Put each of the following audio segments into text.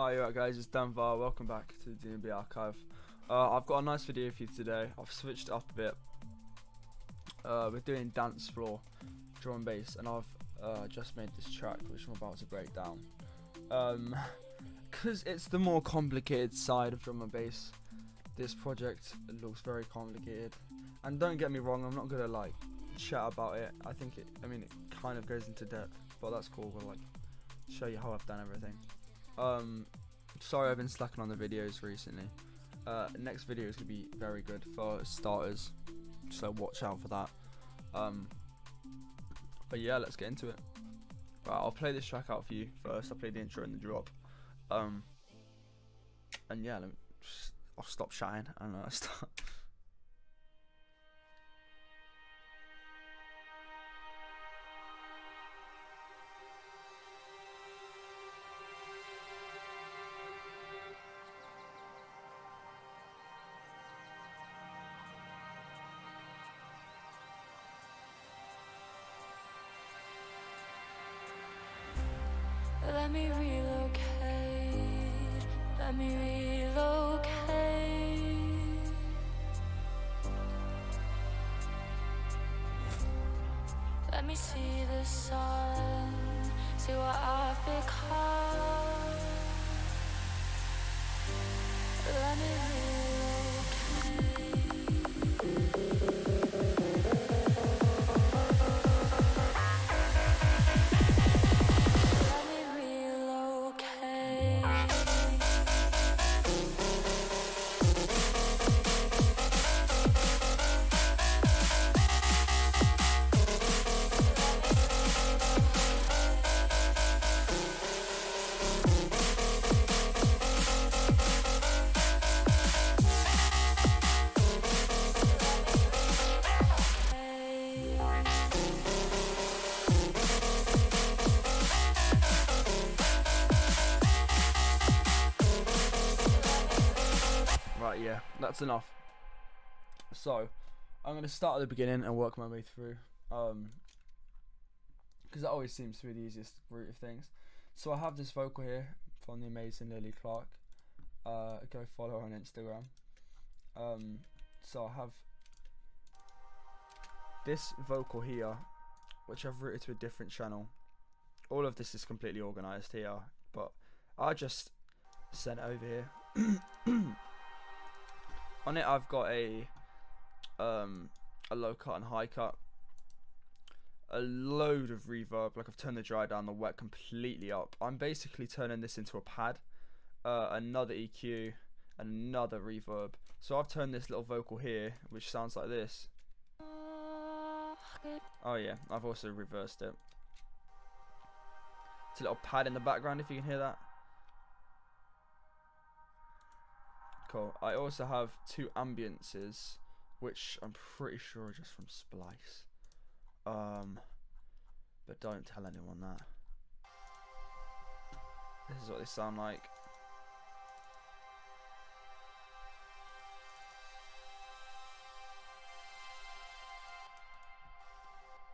Hi, you alright guys, it's Denver, welcome back to the DNB archive. Uh, I've got a nice video for you today, I've switched it up a bit. Uh, we're doing dance floor, drum and bass, and I've uh, just made this track which I'm about to break down. Um, Because it's the more complicated side of drum and bass, this project looks very complicated. And don't get me wrong, I'm not gonna like chat about it, I think it, I mean it kind of goes into depth, but that's cool, we'll like show you how I've done everything. Um, sorry I've been slacking on the videos recently. Uh, next video is gonna be very good for starters, so watch out for that. Um, but yeah, let's get into it. Right, I'll play this track out for you first. I'll play the intro and the drop. Um, and yeah, let me, I'll stop shouting and uh, start. Let me relocate. Let me relocate. Let me see the sun. See what I've become. Let me yeah, that's enough. So, I'm gonna start at the beginning and work my way through. Um, because that always seems to be the easiest route of things. So I have this vocal here from the amazing Lily Clark. Uh, go follow her on Instagram. Um, so I have this vocal here, which I've routed to a different channel. All of this is completely organized here, but I just sent over here. on it I've got a um a low cut and high cut. A load of reverb like I've turned the dry down the wet completely up. I'm basically turning this into a pad. Uh, another EQ another reverb. So I've turned this little vocal here which sounds like this. Oh yeah I've also reversed it. It's a little pad in the background if you can hear that Cool. I also have two ambiances, which I'm pretty sure are just from Splice. Um, but don't tell anyone that. This is what they sound like.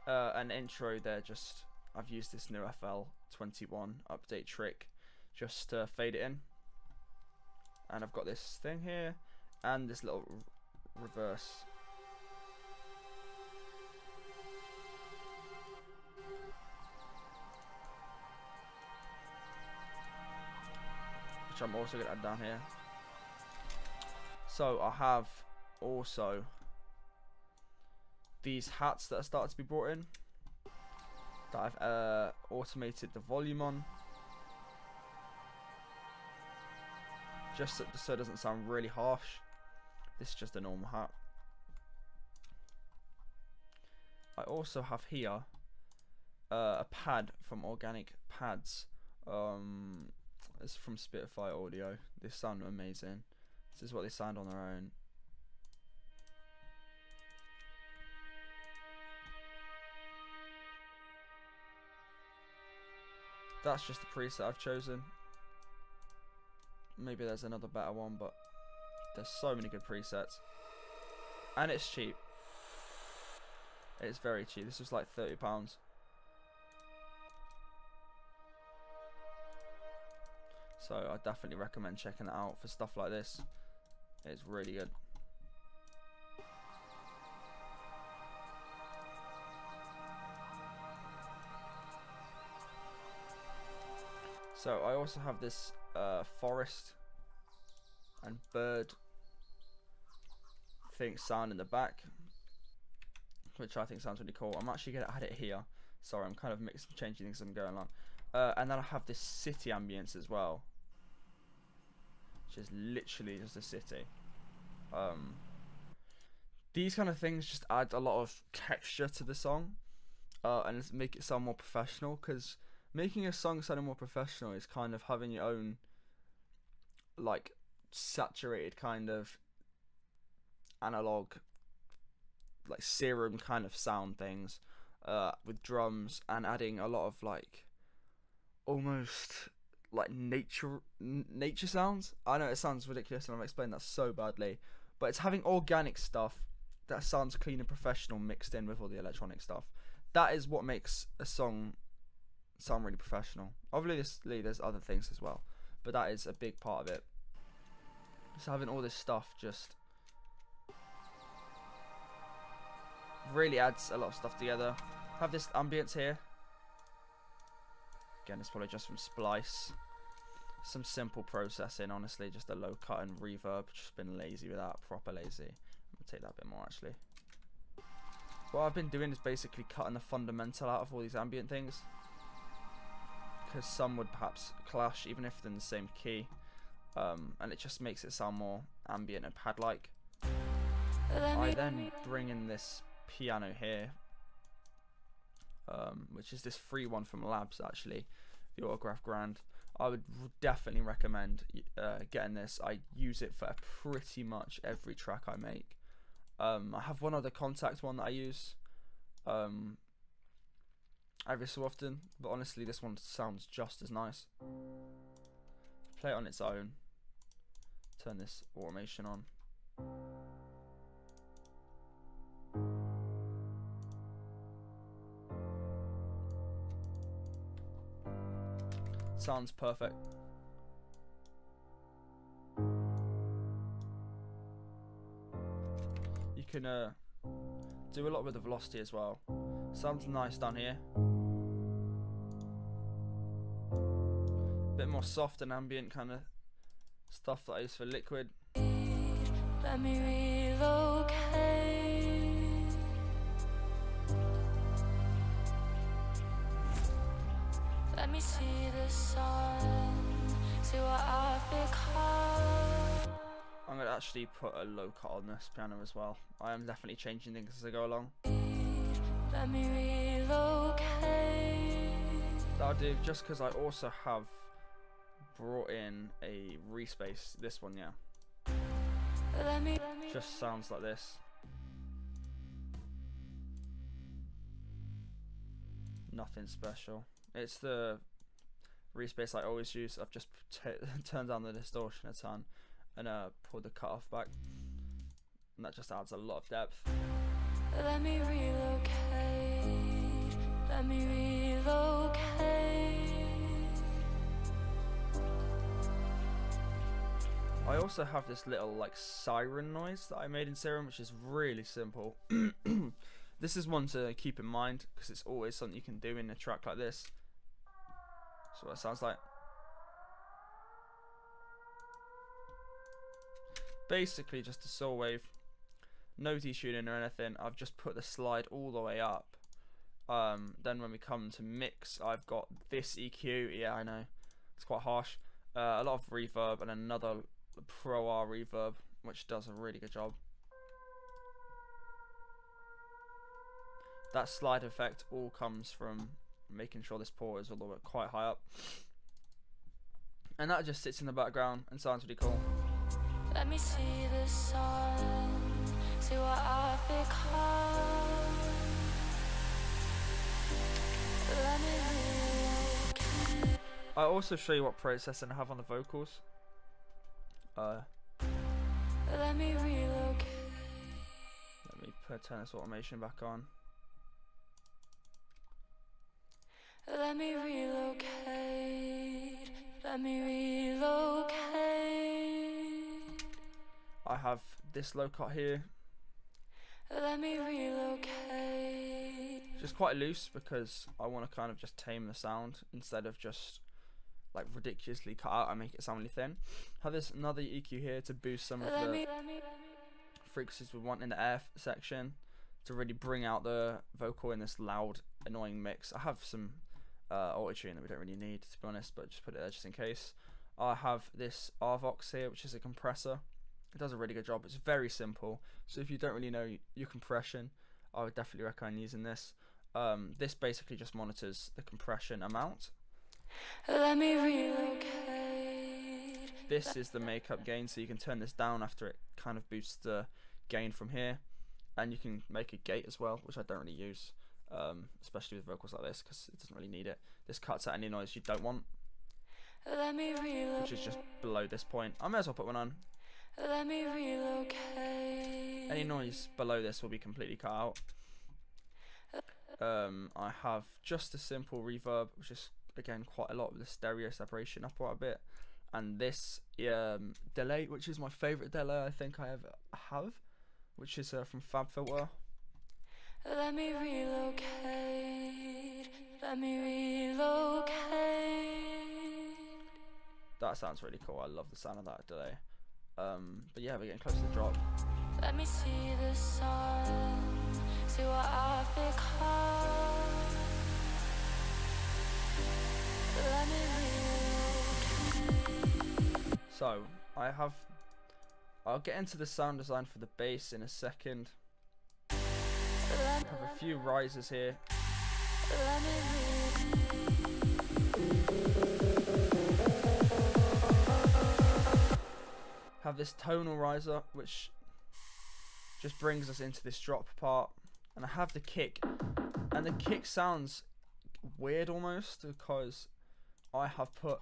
Uh, an intro there, just I've used this new FL21 update trick just to fade it in and I've got this thing here and this little reverse. Which I'm also going to add down here. So I have also these hats that are starting to be brought in that I've uh, automated the volume on just so, it doesn't sound really harsh. This is just a normal hat. I also have here uh, a pad from Organic Pads. Um, it's from Spitfire Audio. They sound amazing. This is what they sound on their own. That's just the preset I've chosen maybe there's another better one, but there's so many good presets. And it's cheap. It's very cheap. This was like £30. So I definitely recommend checking it out for stuff like this. It's really good. So I also have this uh, forest and bird thing sound in the back, which I think sounds really cool. I'm actually gonna add it here. Sorry, I'm kind of mixing, changing things I'm going along. Uh, and then I have this city ambience as well, which is literally just a city. Um, these kind of things just add a lot of texture to the song, uh, and make it sound more professional. Because making a song sound more professional is kind of having your own, like, saturated kind of analog, like serum kind of sound things, uh, with drums and adding a lot of like almost like nature n- nature sounds. I know it sounds ridiculous and I've explained that so badly, but it's having organic stuff that sounds clean and professional mixed in with all the electronic stuff. That is what makes a song sound really professional. Obviously, there's other things as well, but that is a big part of it. Just having all this stuff just really adds a lot of stuff together. Have this ambience here. Again, it's probably just from Splice. Some simple processing, honestly, just a low cut and reverb. Just been lazy with that, proper lazy. I'm gonna take that a bit more actually. What I've been doing is basically cutting the fundamental out of all these ambient things. Because some would perhaps clash, even if they're in the same key. Um, and it just makes it sound more ambient and pad-like. I then bring in this piano here, um, which is this free one from Labs actually, the Autograph Grand. I would definitely recommend uh, getting this. I use it for pretty much every track I make. Um, I have one other Kontakt one that I use um, every so often, but honestly, this one sounds just as nice. Play it on its own. Turn this automation on. Sounds perfect. You can uh, do a lot with the velocity as well. Sounds nice down here. Bit more soft and ambient kind of stuff that I use for liquid. Let me relocate. Let me see the sun, see what I've become. I'm gonna actually put a low cut on this piano as well. I am definitely changing things as I go along. Let me relocate. That'll do just because I also have brought in a respace. This one, yeah. Let me Just sounds like this. Nothing special. It's the respace I always use. I've just turned down the distortion a ton and uh, pulled the cutoff back. And that just adds a lot of depth. I also have this little like siren noise that I made in Serum, which is really simple. this is one to keep in mind because it's always something you can do in a track like this. So it sounds like. Basically just a saw wave. No detuning or anything. I've just put the slide all the way up. Um, then when we come to mix, I've got this EQ. Yeah, I know. It's quite harsh. Uh, a lot of reverb and another Pro R reverb, which does a really good job. That slide effect all comes from making sure this port is a little bit quite high up. And that just sits in the background and sounds really cool. Let me see the sun, see what I've become. Let me. I also show you what processing I have on the vocals. Uh, Let me relocate. let me put turn this automation back on. Let me relocate. Let me relocate. I have this low cut here, Let me relocate. is quite loose because I want to kind of just tame the sound instead of just like ridiculously cut out and make it sound really thin. Have this another EQ here to boost some of Let the me. frequencies we want in the F section to really bring out the vocal in this loud, annoying mix. I have some uh, auto tune that we don't really need to be honest, but just put it there just in case. I have this RVox here, which is a compressor. It does a really good job. It's very simple. So if you don't really know your compression, I would definitely recommend using this. Um, this basically just monitors the compression amount. Let me relocate. This is the makeup gain, so you can turn this down after it kind of boosts the gain from here, and you can make a gate as well, which I don't really use, um, especially with vocals like this because it doesn't really need it. This cuts out any noise you don't want, Let me relocate. which is just below this point. I may as well put one on. Let me relocate. Any noise below this will be completely cut out. Um, I have just a simple reverb, which is again quite a lot with the stereo separation up quite a bit, and this um, delay, which is my favorite delay I think I ever have, which is uh, from FabFilter. Let me relocate. Let me relocate. That sounds really cool. I love the sound of that delay. Um, but yeah, we're getting close to the drop. Let me see the sun. See what I've become. Let me relocate. So I have. I'll get into the sound design for the bass in a second. I have a few risers here. Have this tonal riser which just brings us into this drop part. And I have the kick. And the kick sounds weird almost because I have put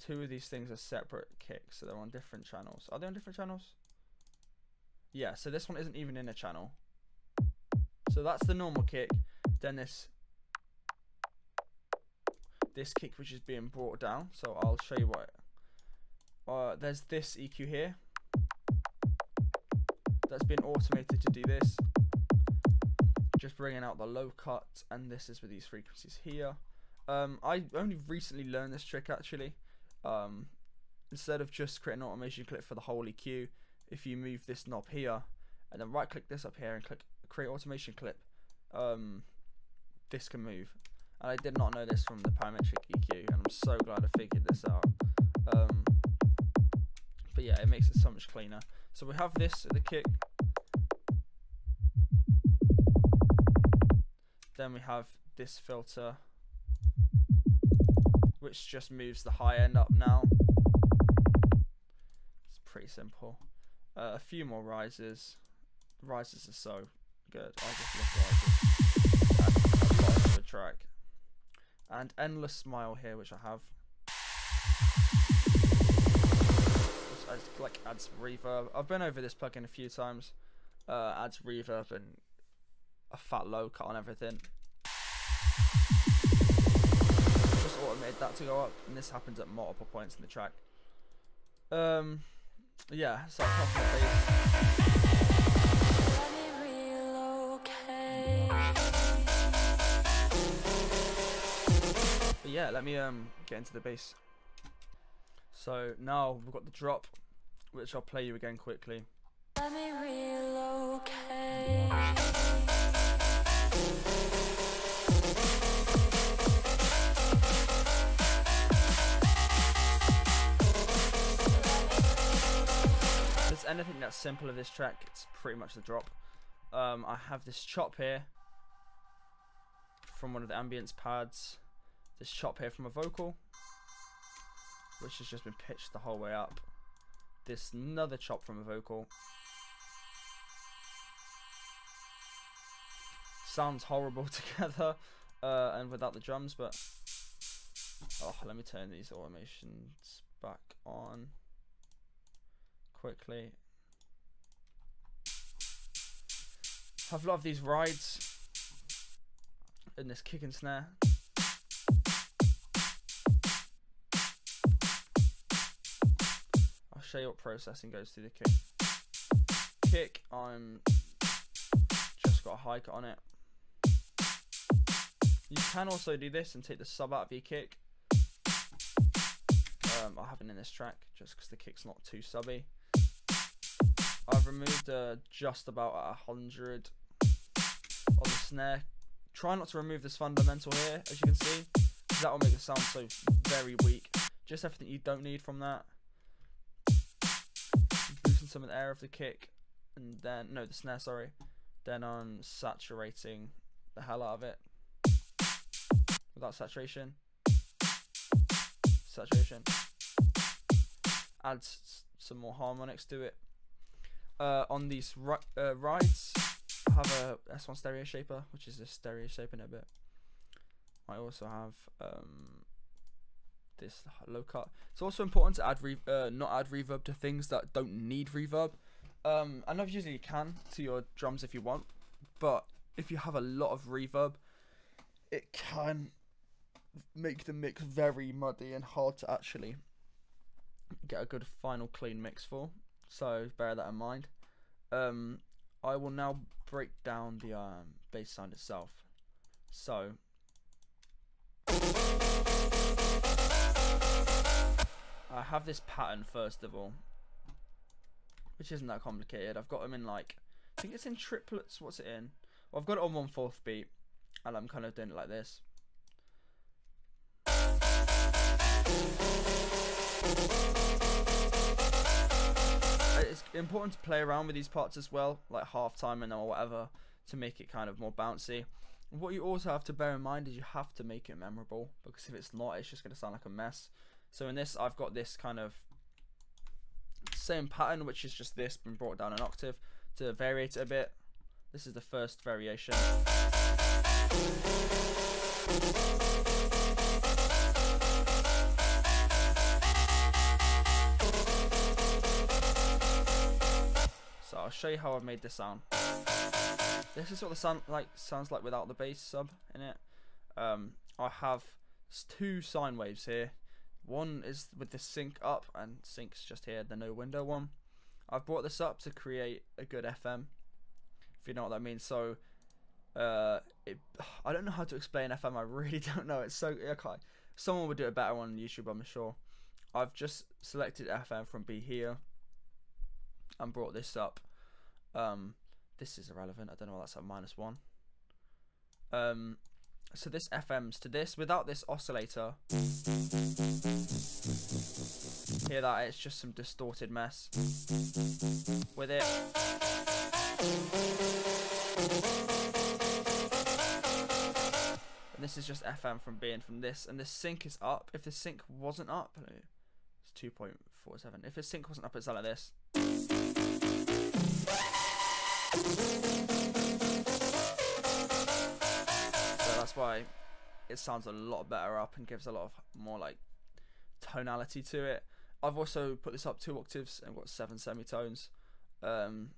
two of these things as separate kicks so they're on different channels. Are they on different channels? Yeah so this one isn't even in a channel. So that's the normal kick. Then this this kick which is being brought down so I'll show you what uh, there's this EQ here. That's been automated to do this. Just bringing out the low cut and this is with these frequencies here. Um, I only recently learned this trick actually. Um, instead of just creating an automation clip for the whole EQ if you move this knob here and then right click this up here and click create automation clip um, this can move and I did not know this from the parametric EQ, and I'm so glad I figured this out. Um, but yeah, it makes it so much cleaner. So we have this at the kick. Then we have this filter, which just moves the high end up now. It's pretty simple. Uh, a few more rises. Rises are so good. I just love rises. Bottom of the track and endless smile here which I have. Like adds reverb. I've been over this plugin a few times. Uh, adds reverb and a fat low cut on everything. Just automated that to go up and this happens at multiple points in the track. Um yeah so But yeah, let me um get into the bass. So now we've got the drop, which I'll play you again quickly. Let me relocate. There's anything that's simple of this track, it's pretty much the drop. Um, I have this chop here from one of the ambience pads. This chop here from a vocal, which has just been pitched the whole way up. This another chop from a vocal. Sounds horrible together uh, and without the drums, but oh, let me turn these automations back on quickly. Have a lot of these rides and this kick and snare. Show you what processing goes through the kick. Kick, I'm just got a high cut on it. You can also do this and take the sub out of your kick. Um, I haven't in this track just because the kick's not too subby. I've removed uh, just about a hundred on the snare. Try not to remove this fundamental here, as you can see, that will make the sound so very weak. Just everything you don't need from that. Some of the air of the kick, and then no, the snare. Sorry. Then I'm saturating the hell out of it without saturation. Saturation. Add some more harmonics to it. Uh, on these ri uh, rides, I have a S1 stereo shaper, which is a stereo shaper in a bit. I also have um, this low cut. It's also important to add uh, not add reverb to things that don't need reverb. Um, I know usually you can to your drums if you want, but if you have a lot of reverb, it can make the mix very muddy and hard to actually get a good final clean mix for. So bear that in mind. Um, I will now break down the um, bass sound itself. So I have this pattern first of all, which isn't that complicated. I've got them in like I think it's in triplets. What's it in? Well, I've got it on one fourth beat, and I'm kind of doing it like this. Uh, it's important to play around with these parts as well, like half time and or whatever, to make it kind of more bouncy. What you also have to bear in mind is you have to make it memorable because if it's not, it's just going to sound like a mess. So in this, I've got this kind of same pattern, which is just this, been brought down an octave to vary it a bit. This is the first variation. So I'll show you how I've made this sound. This is what the sound like sounds like without the bass sub in it. Um, I have two sine waves here. One is with the sync up and sync's just here, the no window one. I've brought this up to create a good FM, if you know what that means. So, uh, it, I don't know how to explain FM. I really don't know. It's so okay. Someone would do it better one on YouTube, I'm sure. I've just selected FM from B here and brought this up. Um, this is irrelevant. I don't know why that's at minus one. Um, so this FM's to this without this oscillator. Hear that? It's just some distorted mess. With it. And this is just FM from being from this, and the sync is up. If the sync wasn't up, it's 2.47. If the sync wasn't up, it's like this. So that's why it sounds a lot better up and gives a lot of more like tonality to it. I've also put this up two octaves and got seven semitones. Um,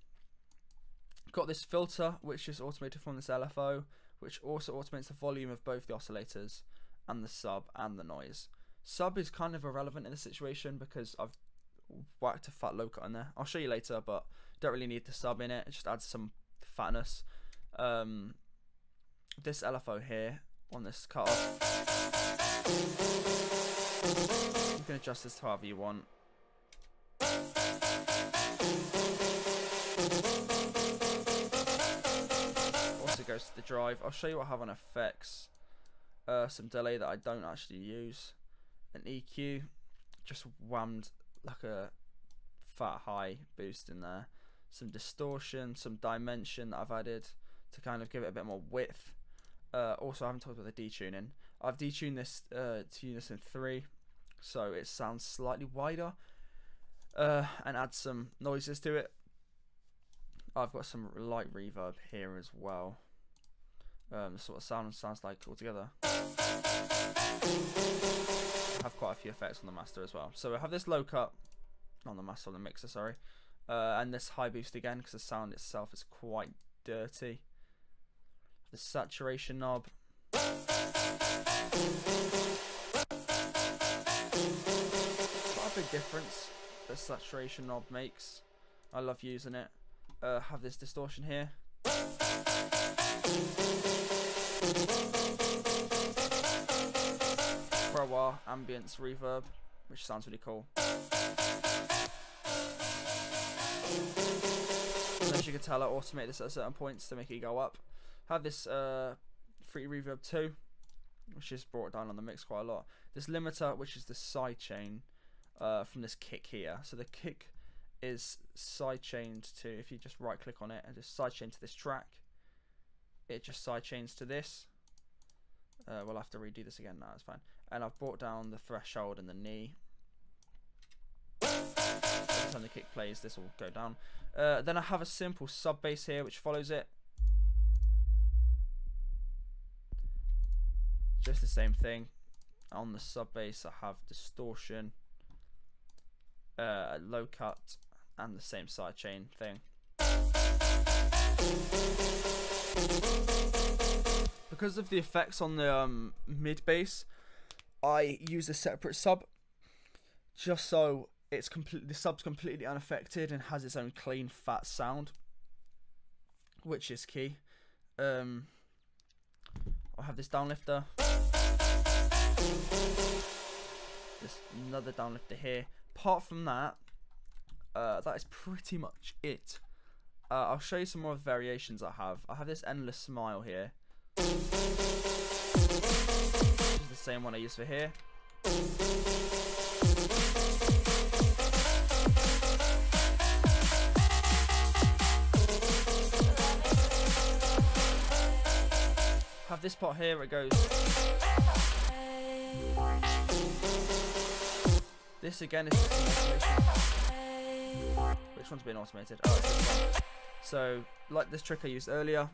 got this filter which is automated from this LFO, which also automates the volume of both the oscillators and the sub and the noise. Sub is kind of irrelevant in this situation because I've whacked a fat low cut in there. I'll show you later, but don't really need the sub in it. It just adds some fatness. Um, this LFO here on this cut. Can adjust this however you want. Also goes to the drive. I'll show you what I have on effects. Uh, some delay that I don't actually use. An EQ. Just whammed like a fat high boost in there. Some distortion, some dimension that I've added to kind of give it a bit more width. Uh, also, I haven't talked about the detuning. I've detuned this uh, to Unison 3, so it sounds slightly wider, uh, and add some noises to it. I've got some light reverb here as well. Um, sort of sound sounds like altogether. I have quite a few effects on the master as well. So I have this low cut, on the master, on the mixer, sorry, uh, and this high boost again because the sound itself is quite dirty the saturation knob. Difference the saturation knob makes. I love using it. Uh, have this distortion here. For a while, ambience reverb, which sounds really cool. And as you can tell, I automate this at certain points to make it go up. Have this uh, free reverb too, which is brought down on the mix quite a lot. This limiter, which is the sidechain uh, from this kick here. So the kick is sidechained to, if you just right click on it and just sidechain to this track, it just sidechains to this. Uh, we'll have to redo this again, no, it's fine. And I've brought down the threshold and the knee. Every time the kick plays, this will go down. Uh, then I have a simple sub bass here which follows it. Just the same thing. On the sub bass, I have distortion, uh, low cut, and the same sidechain thing. Because of the effects on the um, mid bass, I use a separate sub just so it's complete the sub's completely unaffected and has its own clean fat sound which is key. Um i'll have this downlifter. There's another downlifter here apart from that uh that is pretty much it. Uh, i'll show you some more variations i have. I have this endless smile here. Which is the same one i use for here. Have this part here it goes. This again is. Which one's being automated? Oh, one. So, like this trick I used earlier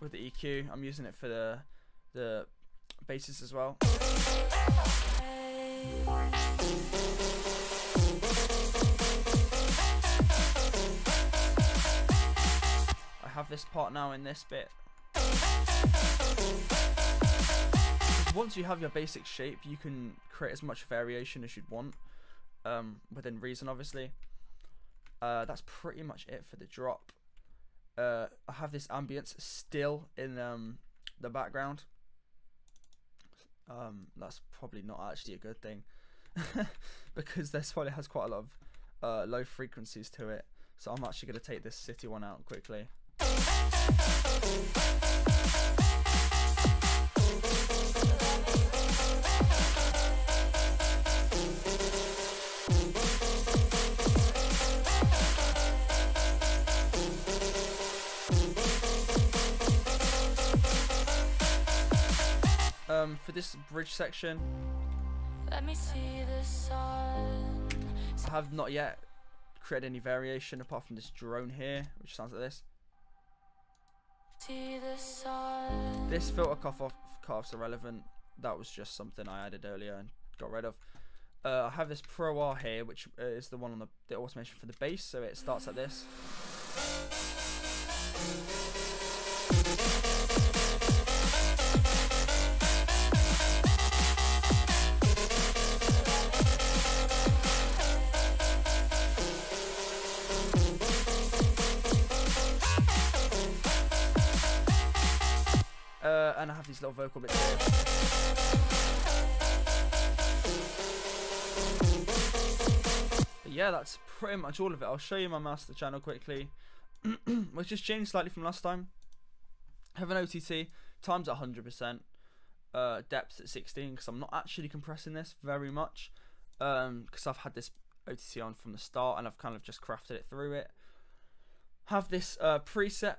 with the EQ, I'm using it for the the basses as well. I have this part now in this bit once you have your basic shape, you can create as much variation as you'd want, um, within reason, obviously. Uh, that's pretty much it for the drop. Uh, I have this ambience still in um, the background. Um, that's probably not actually a good thing, because this one has quite a lot of uh, low frequencies to it. So I'm actually going to take this city one out quickly. Um, for this bridge section, Let me see the sun. I have not yet created any variation apart from this drone here, which sounds like this. See the sun. This filter cutoff off cutoff's irrelevant. That was just something I added earlier and got rid of. Uh, I have this Pro R here, which uh, is the one on the, the automation for the bass. So it starts like this. And I have these little vocal bits here. But yeah, that's pretty much all of it. I'll show you my master channel quickly, which has changed slightly from last time. Have an OTT, times at 100%, uh, depth at 16, because I'm not actually compressing this very much, because um, I've had this OTT on from the start, and I've kind of just crafted it through it. Have this uh, preset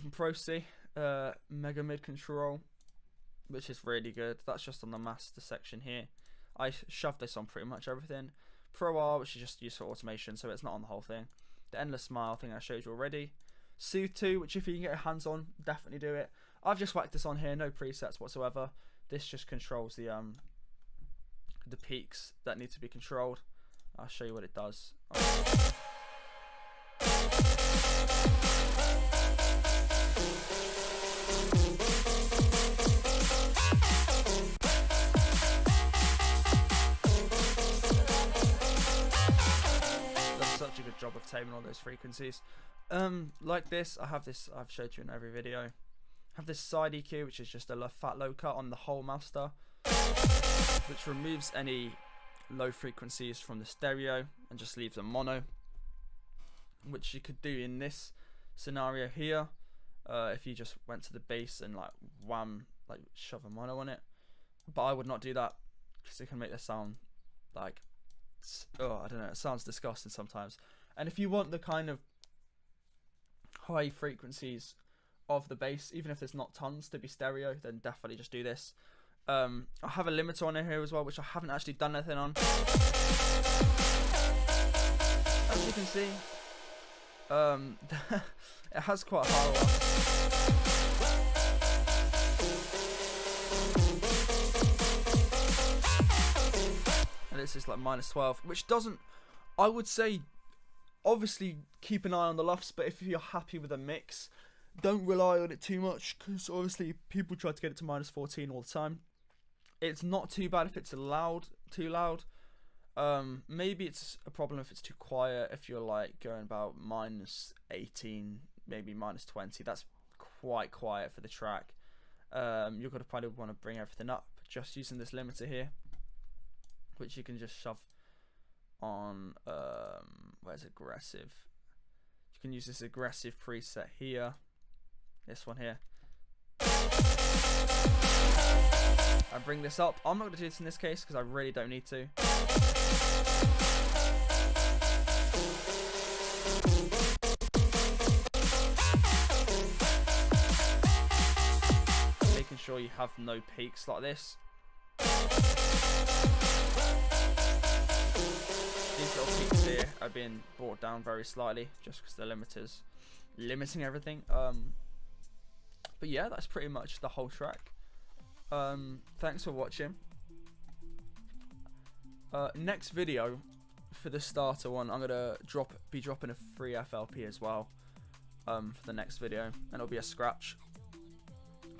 from Pro C, uh, Mega Mid Control, which is really good. That's just on the master section here. I shoved this on pretty much everything. Pro R, which is just used for automation, so it's not on the whole thing. The Endless Smile thing I showed you already. Soothe 2, which if you can get your hands on, definitely do it. I've just whacked this on here, no presets whatsoever. This just controls the um the peaks that need to be controlled. I'll show you what it does. Good job of taming all those frequencies. Um, like this, I have this. I've showed you in every video. I have this side EQ, which is just a fat low cut on the whole master, which removes any low frequencies from the stereo and just leaves a mono, which you could do in this scenario here. Uh, if you just went to the bass and like wham, like shove a mono on it, but I would not do that because it can make the sound like oh I don't know it sounds disgusting sometimes and if you want the kind of high frequencies of the bass even if there's not tons to be stereo then definitely just do this um, I have a limiter on here as well which I haven't actually done anything on as you can see um, it has quite a high one. and this is like minus 12 which doesn't I would say obviously keep an eye on the LUFS but if you're happy with a mix don't rely on it too much because obviously people try to get it to minus 14 all the time. It's not too bad if it's loud too loud. Um, maybe it's a problem if it's too quiet if you're like going about minus 18 maybe minus 20 that's quite quiet for the track. Um, you're going to probably want to bring everything up just using this limiter here which you can just shove on um, where's aggressive? You can use this aggressive preset here. This one here. And bring this up. I'm not going to do this in this case because I really don't need to. Making sure you have no peaks like this here are being brought down very slightly just because the limiters limiting everything. Um, but yeah, that's pretty much the whole track. Um, thanks for watching. Uh, next video for the starter one, I'm gonna drop be dropping a free FLP as well um, for the next video, and it'll be a scratch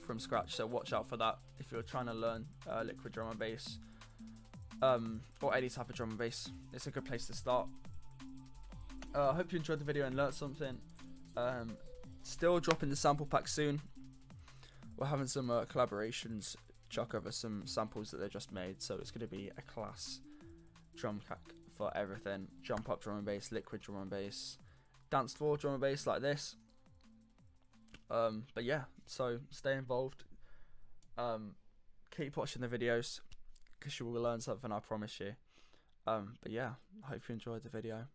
from scratch. So watch out for that if you're trying to learn uh, liquid drum and bass um, or any type of drum and bass. It's a good place to start. Uh, I hope you enjoyed the video and learned something. Um, still dropping the sample pack soon. We're having some uh, collaborations chuck over some samples that they just made, so it's going to be a class drum pack for everything. Jump up drum and bass, liquid drum and bass, dance floor drum and bass like this. Um, but yeah, so stay involved. Um, keep watching the videos because you will learn something, I promise you. Um, but yeah, I hope you enjoyed the video.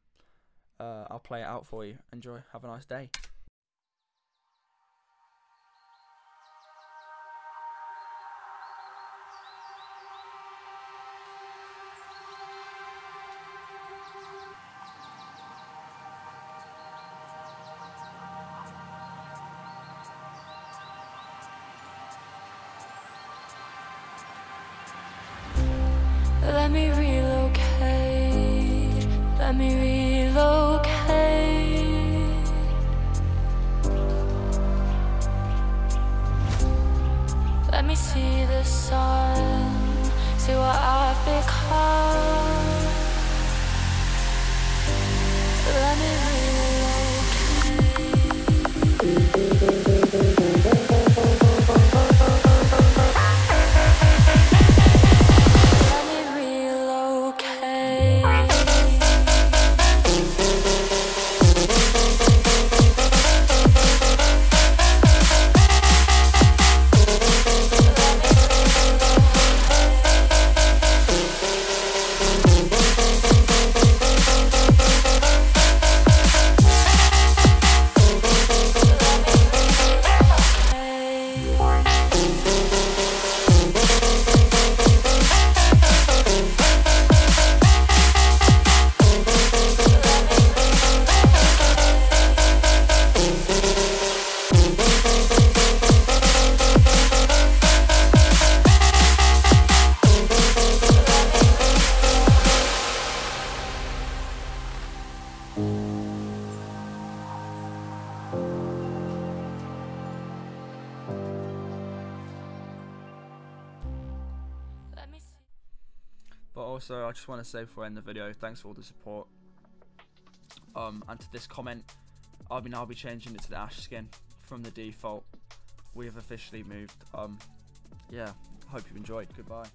Uh, I'll play it out for you. Enjoy. Have a nice day. Let me relocate. Let me relocate. Say before I end the video, thanks for all the support. Um, and to this comment, I'll be now be changing it to the ash skin from the default. We have officially moved. Um, yeah, hope you enjoyed. Goodbye.